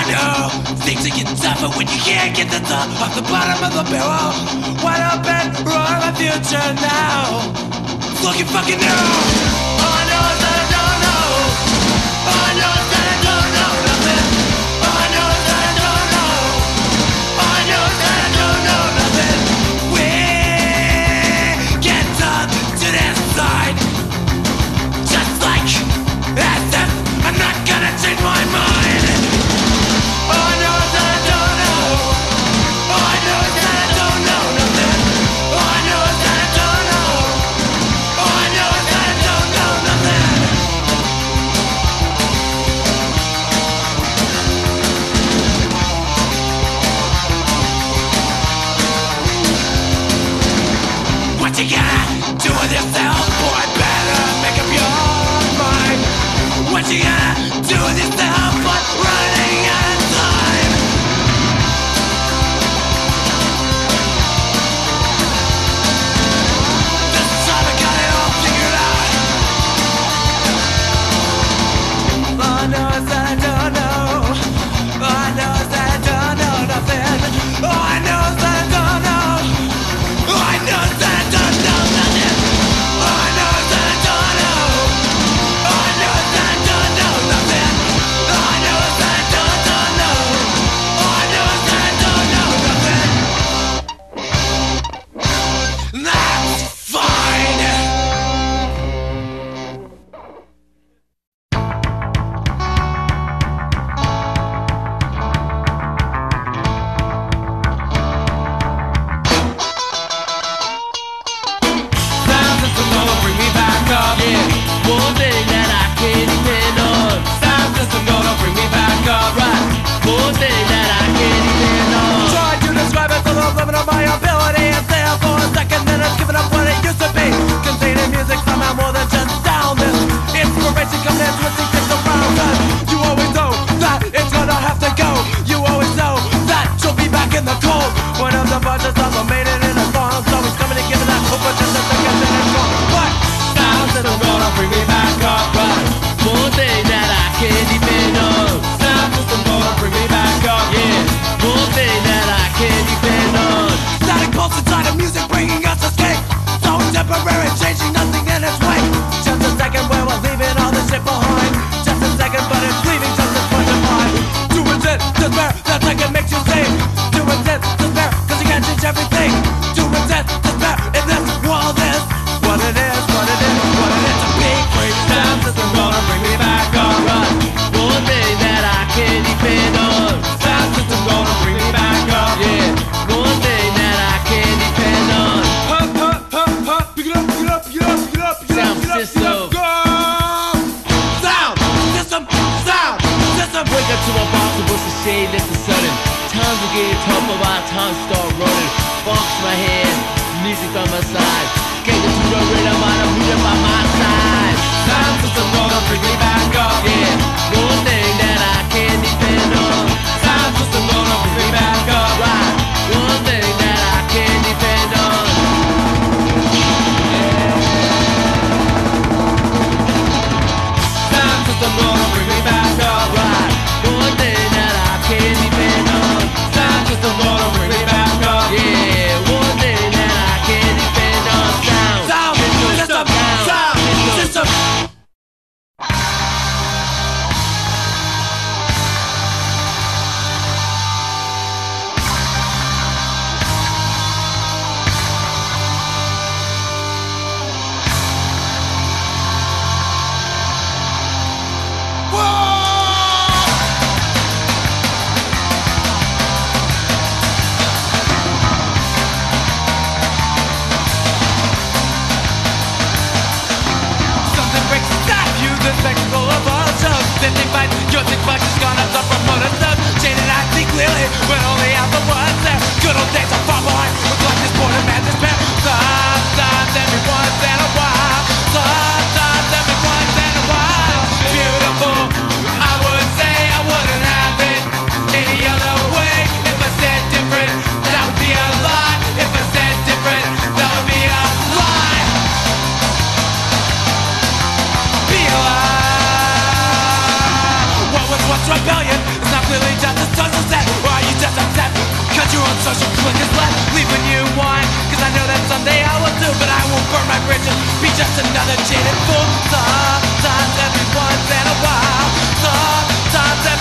I know things are getting tougher when you can't get the top off the bottom of the barrel. What up and roar my future now. Looking fucking new. my tongue start rolling. Fox my head, music on my side. Get the rhythm, I'm by my side. Time to the front, bring me back up, yeah. such rebellion It's not clearly just a social set Or are you just upset? Cause your own social clique is left Leaving you one Cause I know that someday I will too But I won't burn my bridges. Be just another jaded fool Sometimes every once in a while Sometimes every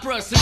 between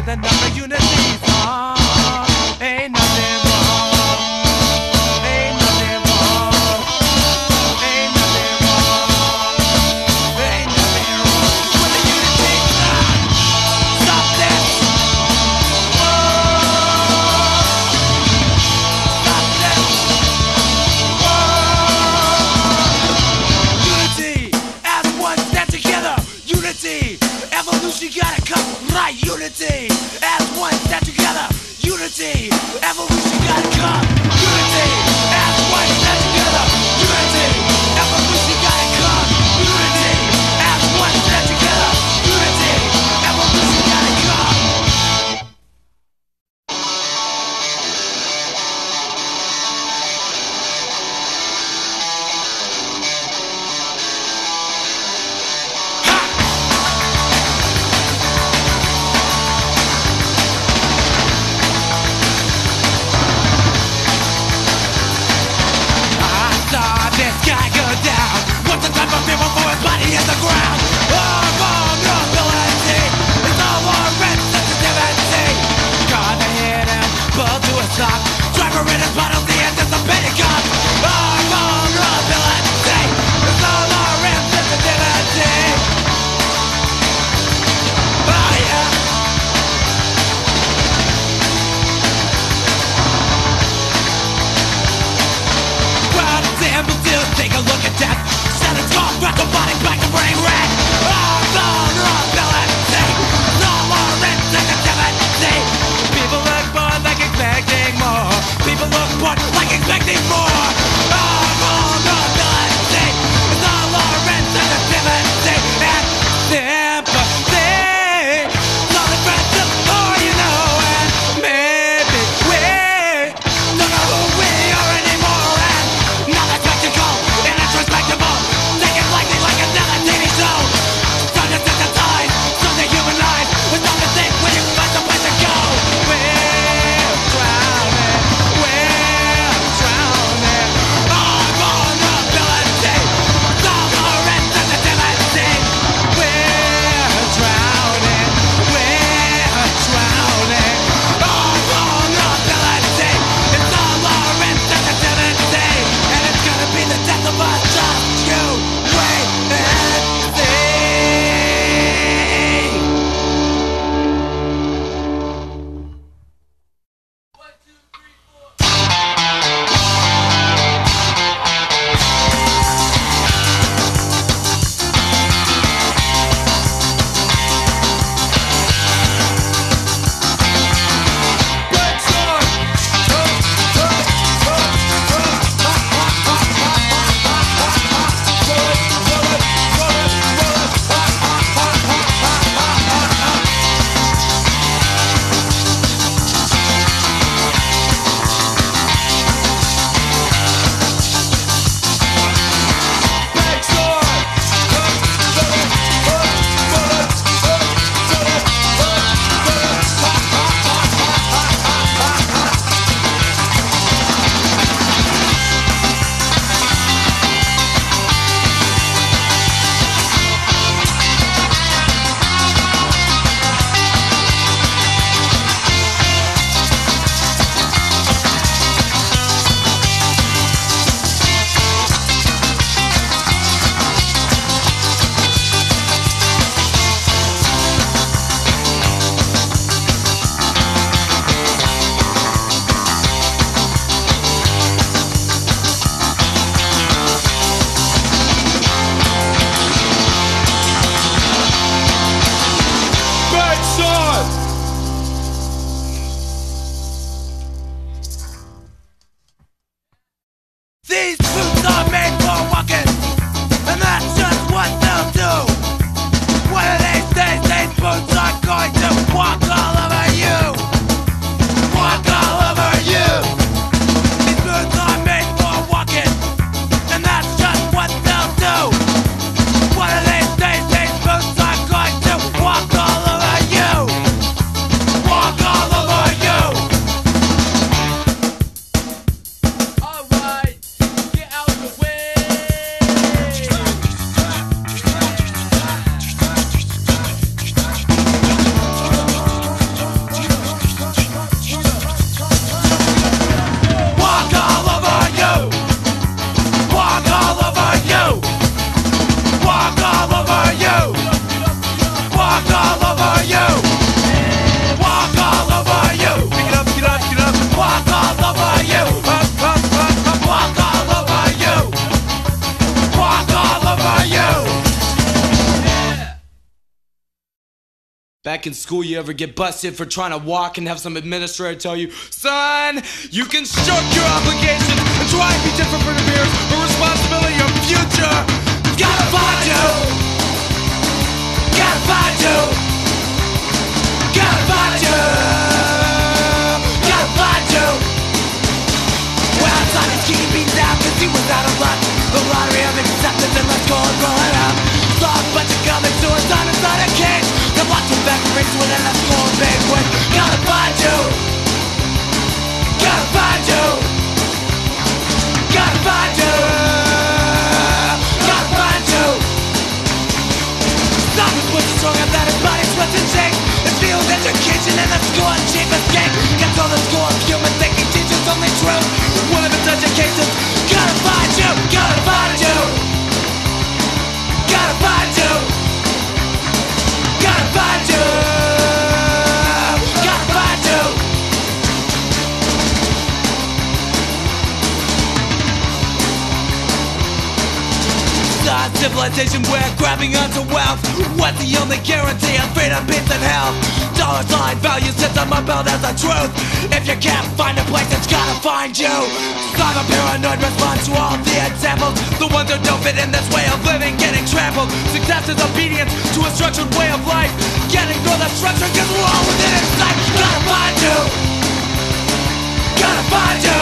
with another unity Back in school, you ever get busted for trying to walk and have some administrator tell you, son, you can shirk your obligations and try and be different from your peers, but responsibility your future. Gotta find you. Gotta find you. Gotta find you. Gotta find you. Well, outside his king beat down was out of luck. The lottery of acceptance and let's go and roll it up. Saw a bunch of comic suicide inside a cage. Then watch him back and race with an let's go and big win. Gotta find you. Gotta find you. Gotta find you. Gotta find you. Stop his pushing stronger than his body sweats and shakes. His field education and school and cheap. Gets all the school of human thinking teaches only truth. One of its educations. Gotta find you. Gotta find you. Civilization where grabbing onto wealth was the only guarantee of freedom, peace, and health. Dollar sign value my belt as the truth. If you can't find a place, it's gotta find you. Cyber paranoid response to all the examples. The ones who don't fit in this way of living, getting trampled. Success is obedience to a structured way of life. Getting through that structure cause we're all within its sight. Gotta find you. Gotta find you.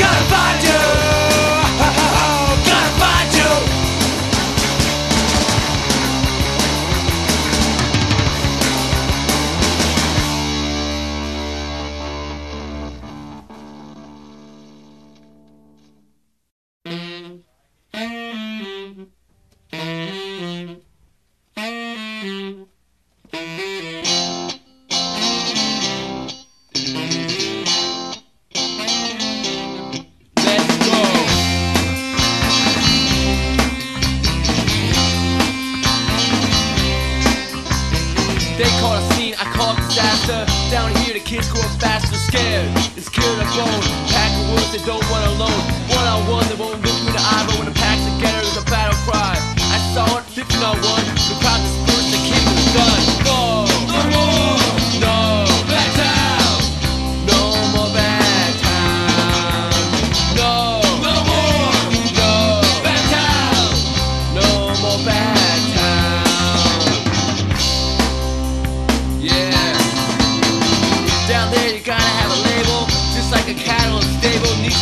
Gotta find you.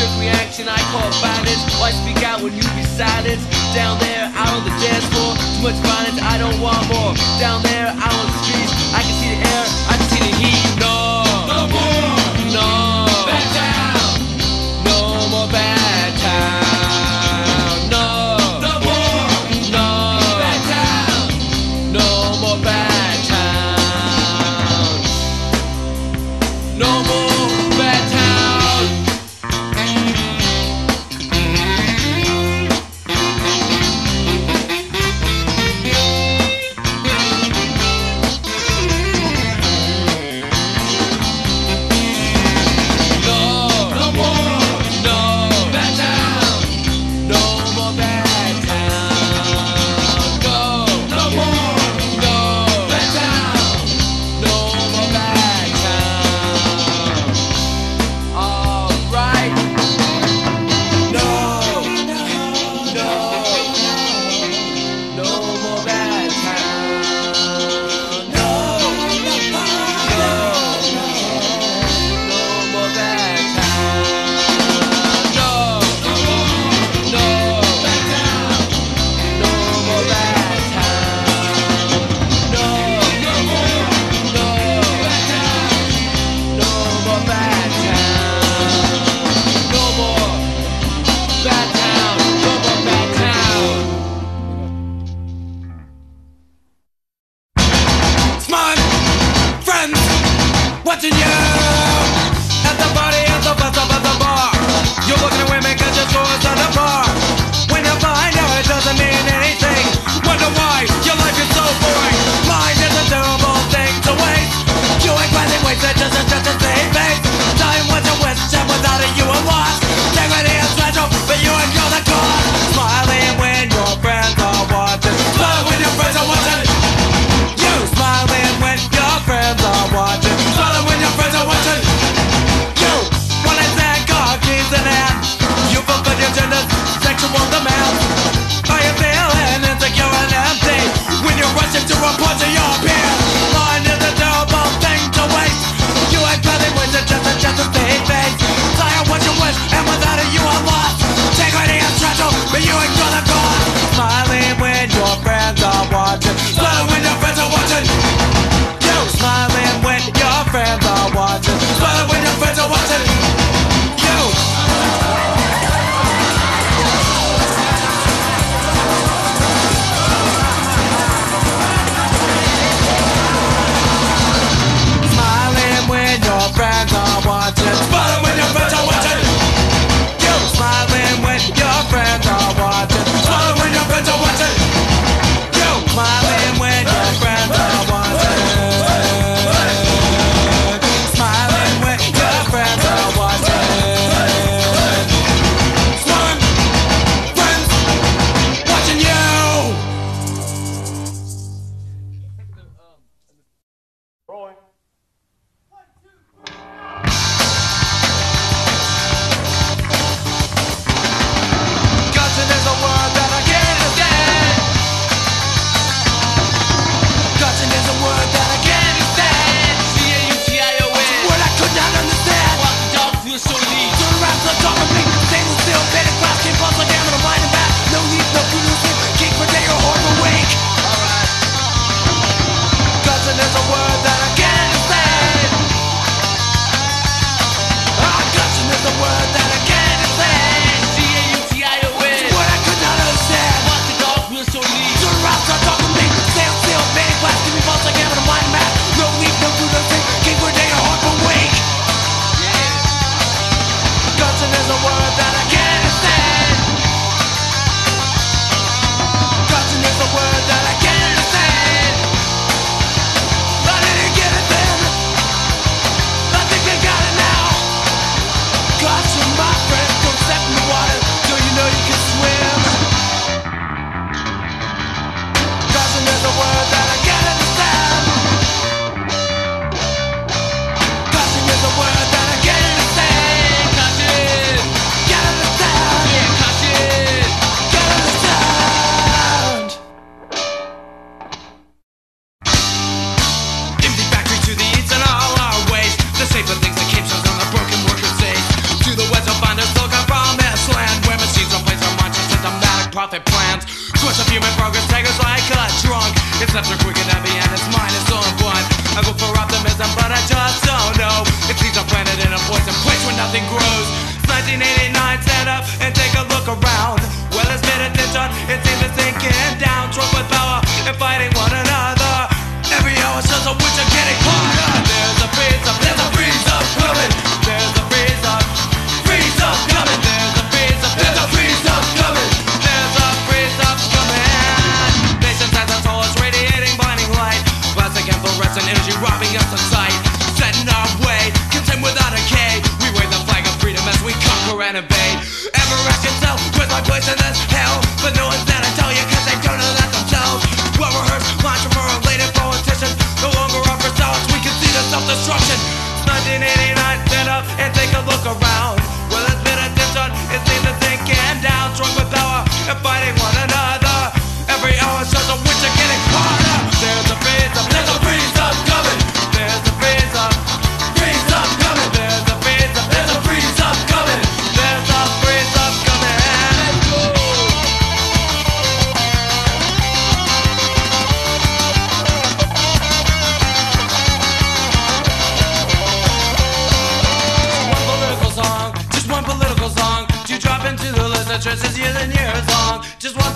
Knee-jerk reaction, I call violence. Why speak out when you be silent? Down there, out on the dance floor, too much violence, I don't want more. Down there, out on the streets, I can see the air, catching you At the party, at the bus stop, at the bar You're looking at women cause your score is on the bar When you find out it doesn't mean anything Wonder why your life is so boring Mine is a terrible thing to waste You ain't finding ways that doesn't just a same face Time was a waste, time without a you a bunch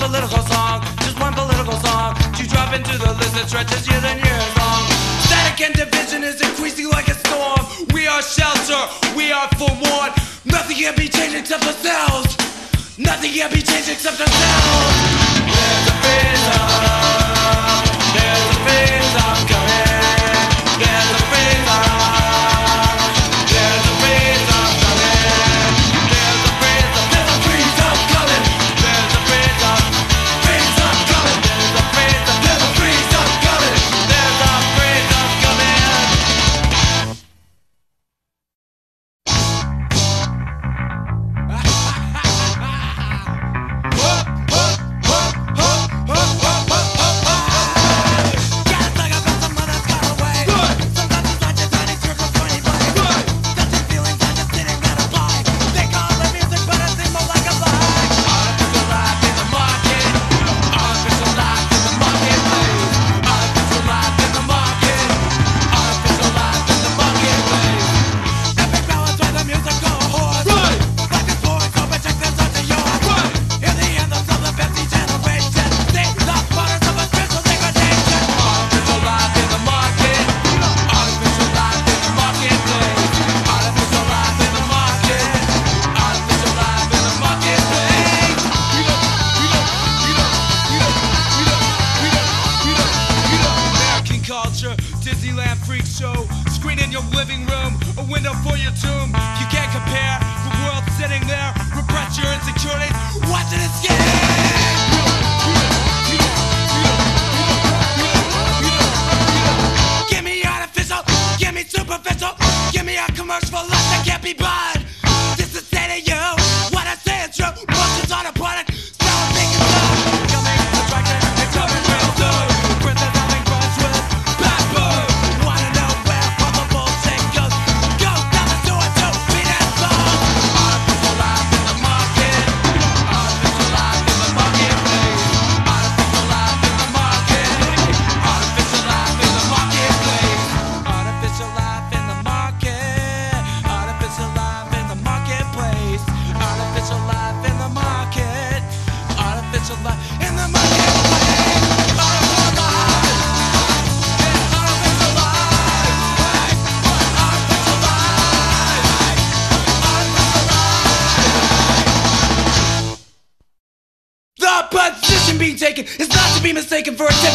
political song, just one political song. to drop into the list that stretches years and years long. Static and division is increasing like a storm. We are shelter, we are forewarned. Nothing can be changed except ourselves. Nothing can be changed except ourselves. There's a freedom. There's a freedom coming. There's a freedom. your tomb. You can't compare the world sitting there. repress your insecurities. Watching it skin. Give me artificial. Give me superficial. Give me a commercial.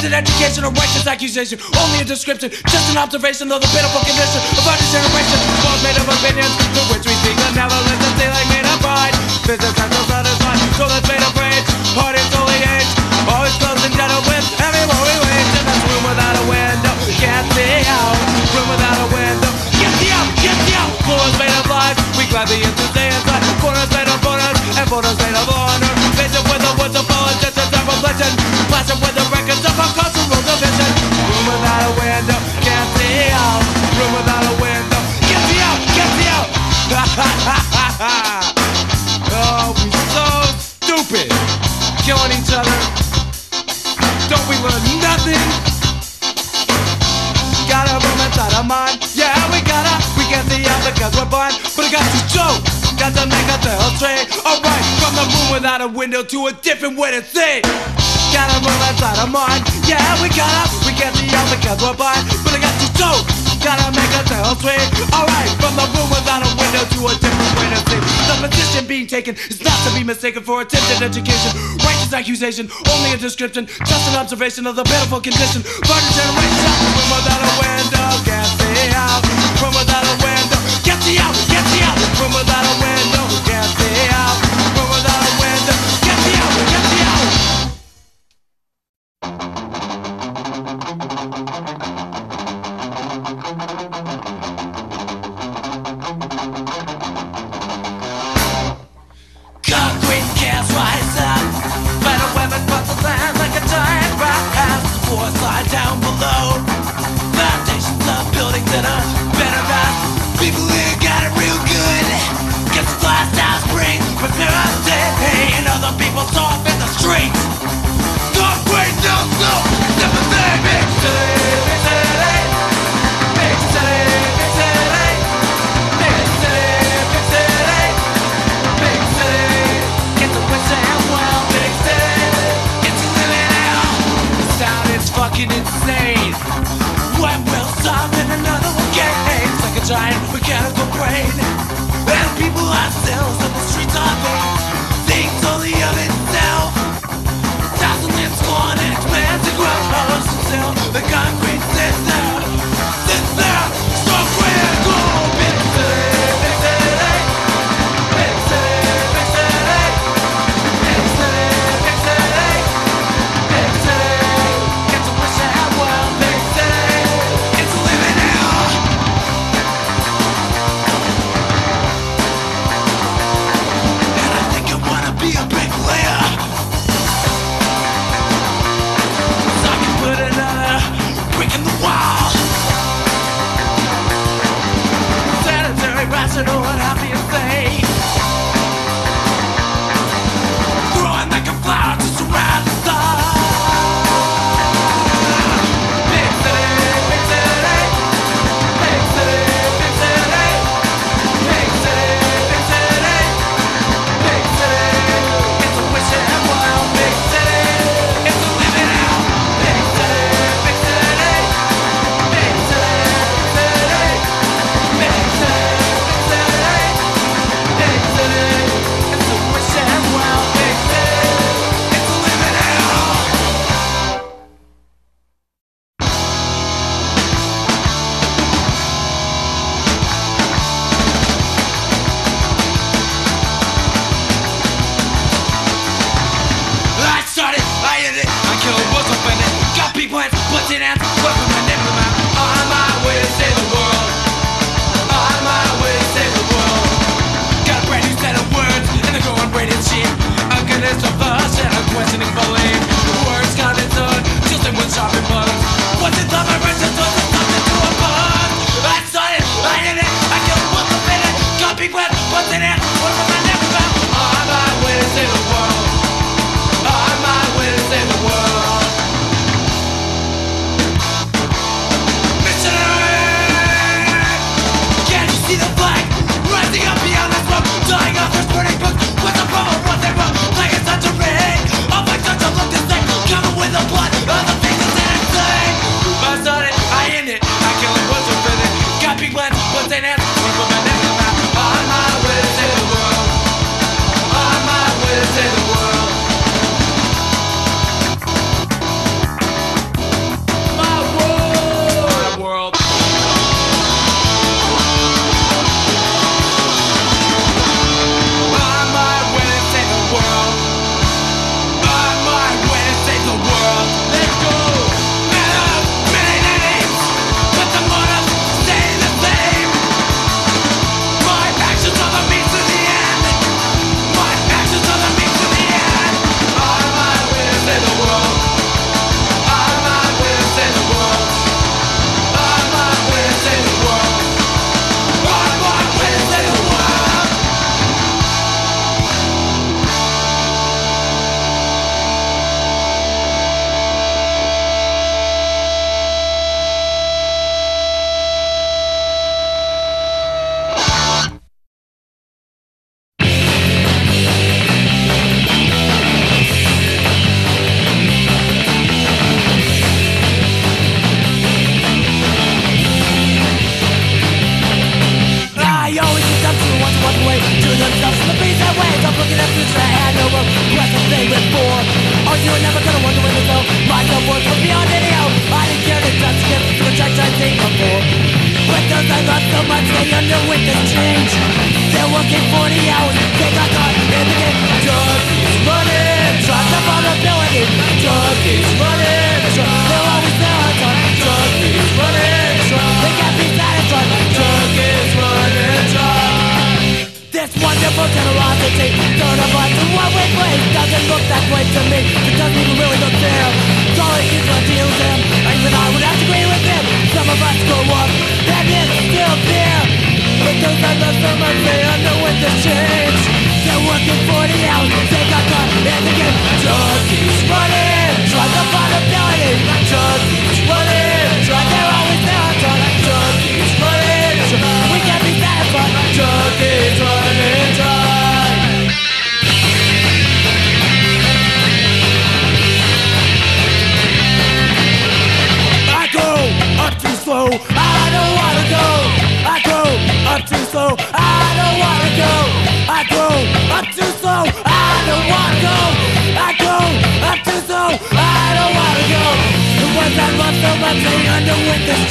Is an education of righteous accusation? Only a description, just an observation of the pitiful condition of our generation. Walls made of opinions, to which we think of never listen, stealing in a pride. Physics and so satisfied, so let's of rage. Heart is only age, always closed and dead with everywhere we wait. In this room without a window, can't see out. Room without a window, get the out, get the out. Floors made of lies, we gladly as I make a hell train. Alright, from the room without a window to a different way to see. Gotta move outside of mind. Yeah, we gotta, we can't see all the cats we're blind. But I got to do, gotta make a the hell straight. Alright, from the room without a window to a different way to see. The position being taken is not to be mistaken for attempted education. Righteous accusation, only a description, just an observation of the pitiful condition. Burning generation, room without a window. Can't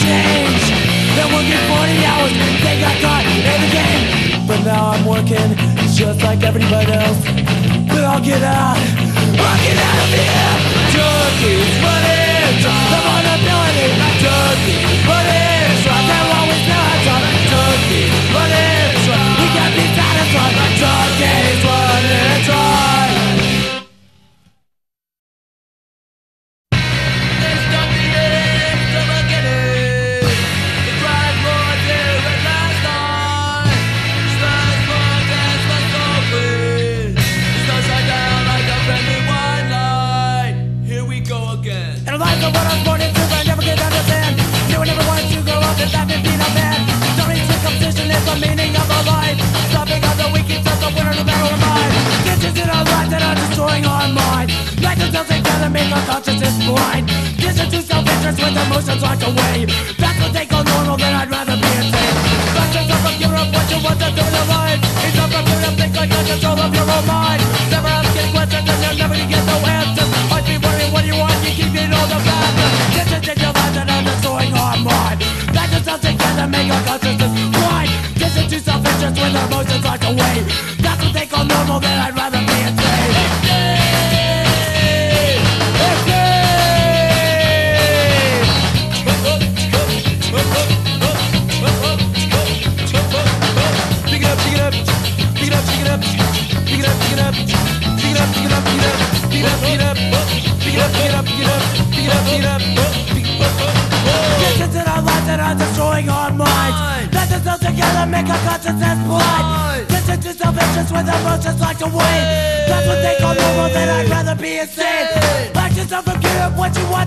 change. They're working 40 hours, they got caught in the game But now I'm working just like everybody else. But I'll get out, I'll get out of here. Turkey's running, the vulnerability Turkey's running conscience is blind Listen to self-interest with emotions locked away. That's what they call normal, then I'd rather be insane Factions are from Europe, what you want to do to life. Is up from Europe, think like the control of your own mind.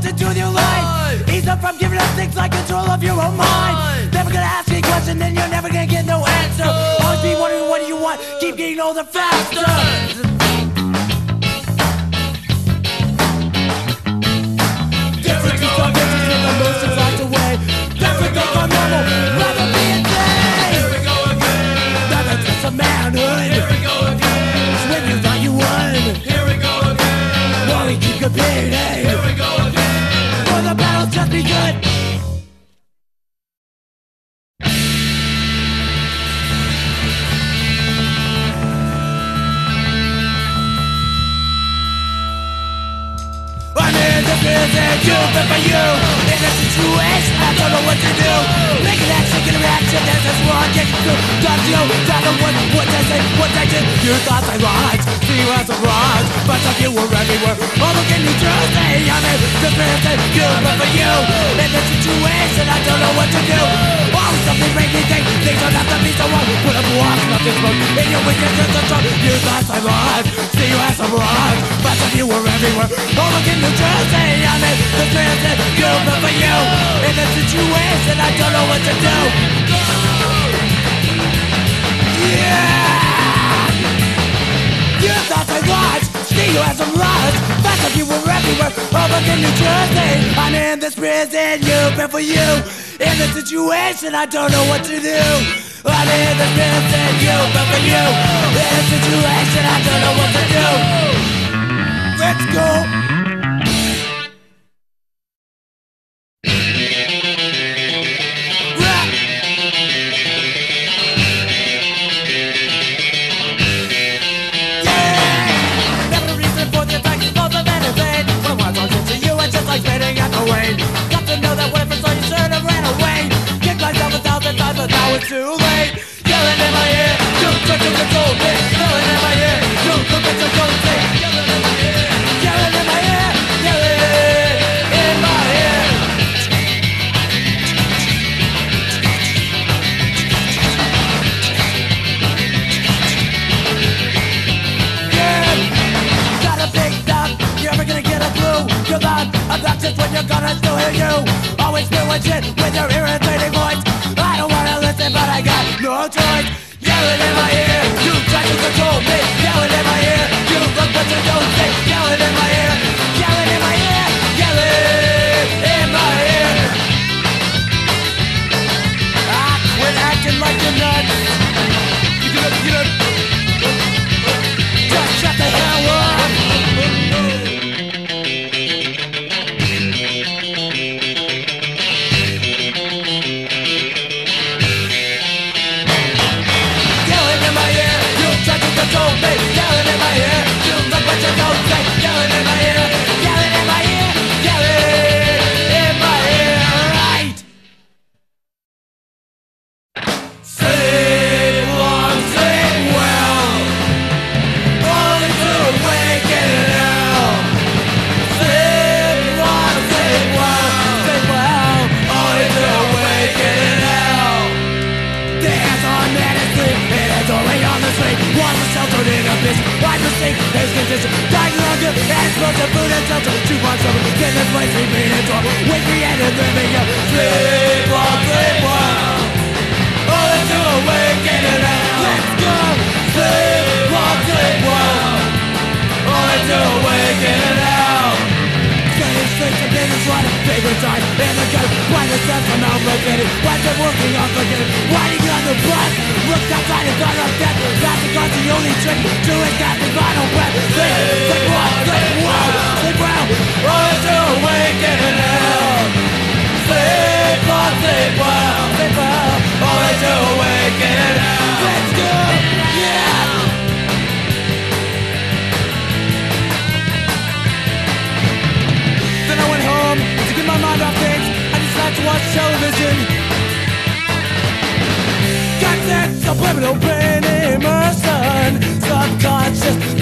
bolted your life. Ease up from giving up things like control of your own mind. Never gonna ask a question then you're never gonna get no answer. Always be wondering what do you want, keep getting older faster. Here we go again. Why we keep competing? got me good. the person good but for you In this situation I don't know what to do. Oh, something rainy day Things don't have to be so wrong. Put up walks, not this book In your weakness is a strong You thought I lost See you as a arrived But if you were everywhere All look in New Jersey I'm in this person good but for you In this situation I don't know what to do. Yeah! You thought I lost see you as a rust. That's what you were everywhere, over in New Jersey. I'm in this prison, you've for you. In this situation, I don't know what to do. I'm in this prison, you've for you. In this situation, I don't know what to do. Let's go. Yelling in my ear You try to control me. Yelling in my ear You look but you don't think Yelling in my ear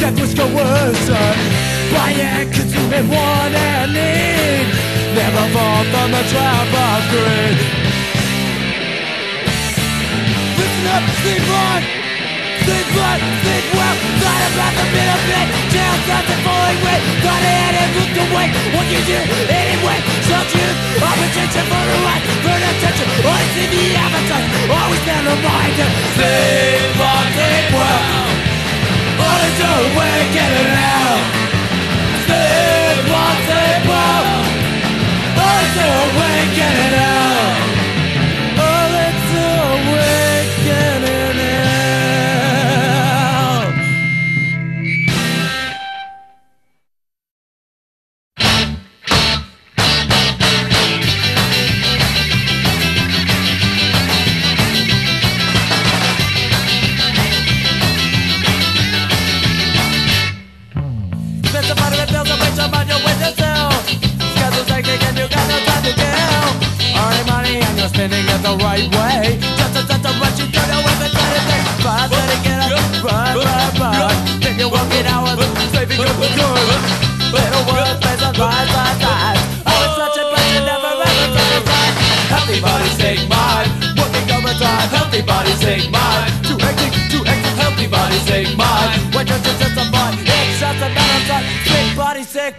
death was coerced By and consuming one and need. Never fall from the trap of greed. Listen up, sleep on Sleep on, sleep well Thought about the middle bit Jail sounds falling with. Thought ahead and looked away What you do anyway. Shall choose arbitration for a right For attention Always in the avatar. Always mind. Sleep on, sleep well I do we're out. Sleep once above All I do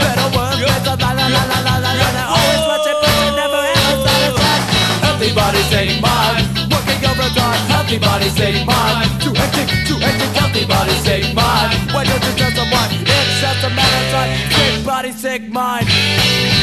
Better work, la la la la la la Always but never Healthy body, sick mind Working overtime Healthy body, mind Too hectic, too hectic. Healthy body, mind Why don't you tell? It's just a matter of time. Sick body, sick mind